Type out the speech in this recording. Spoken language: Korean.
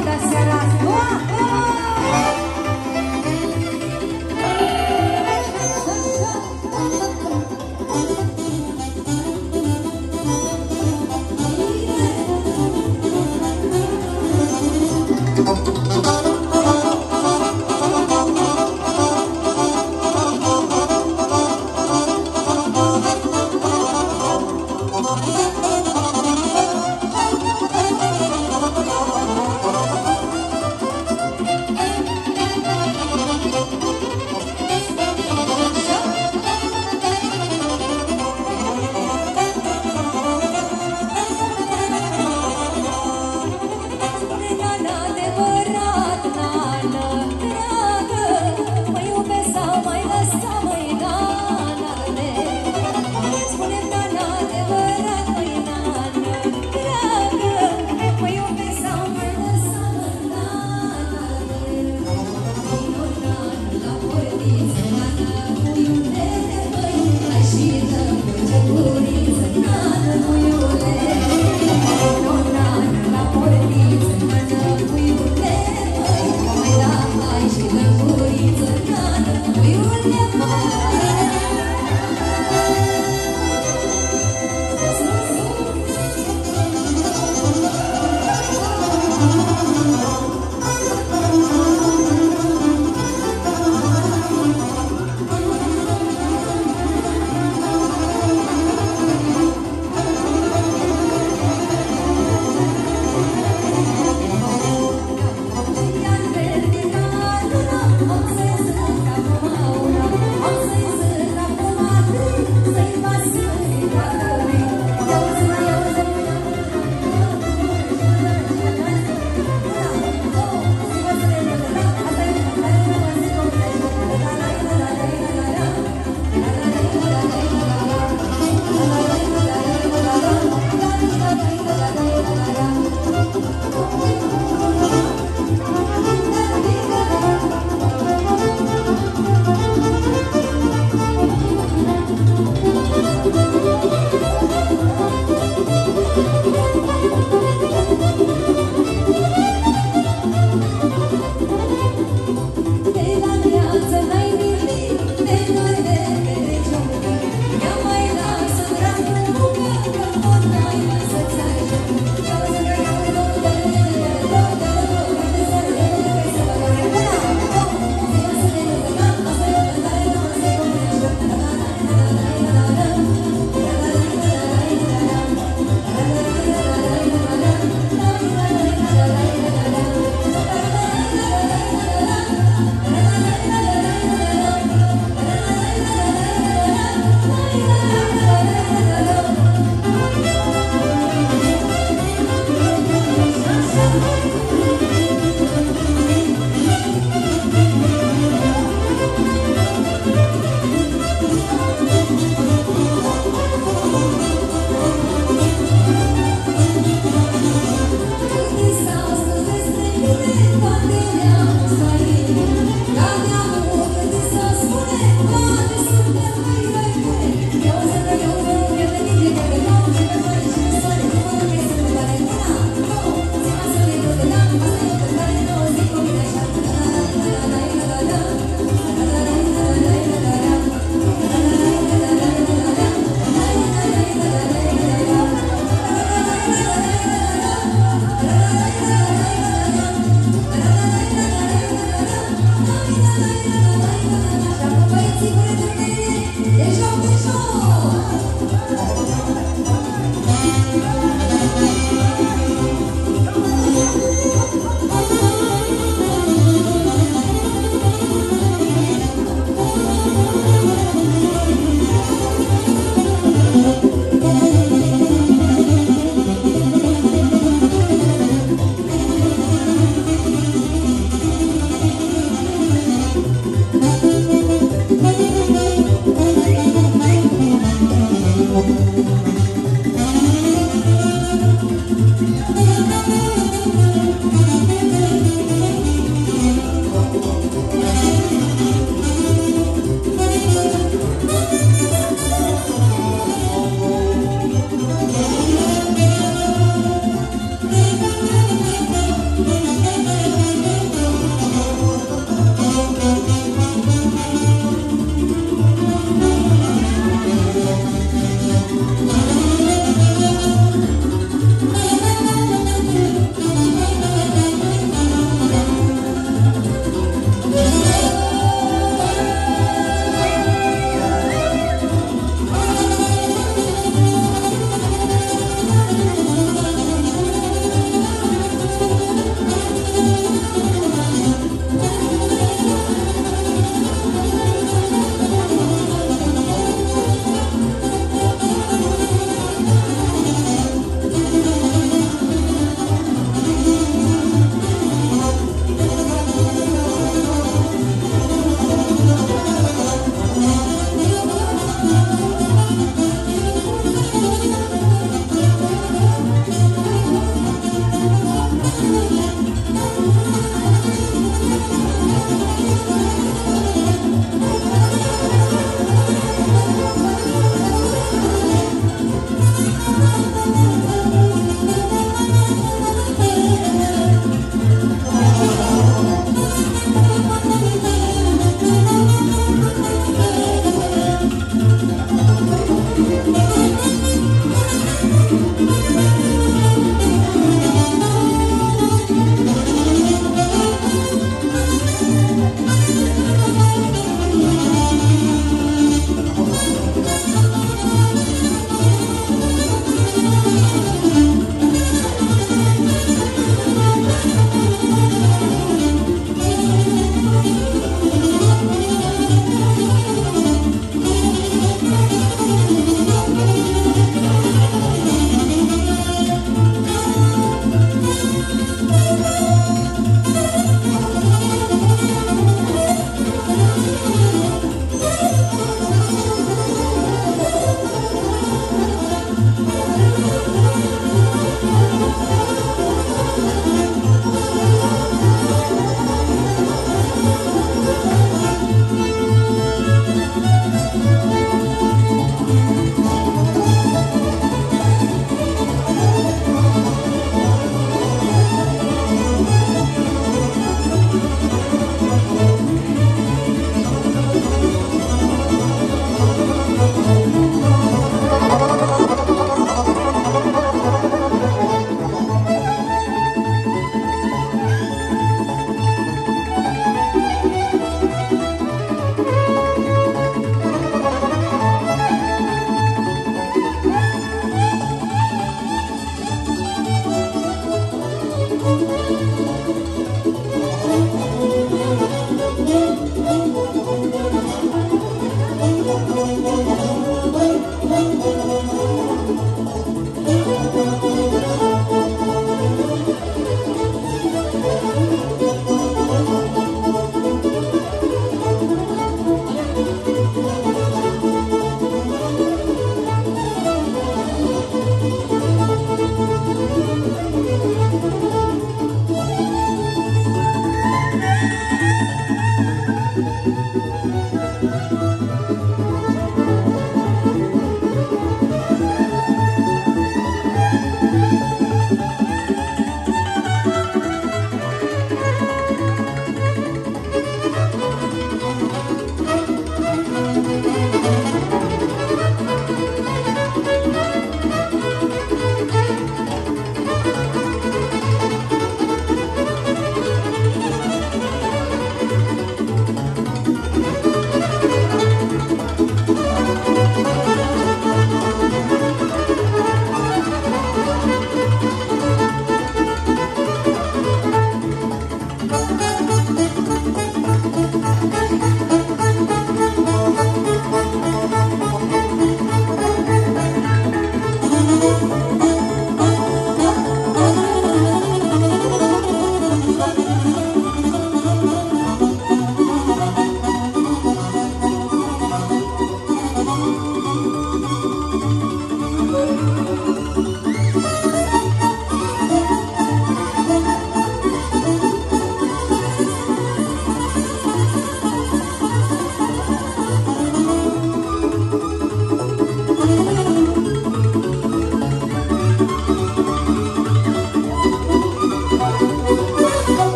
Oh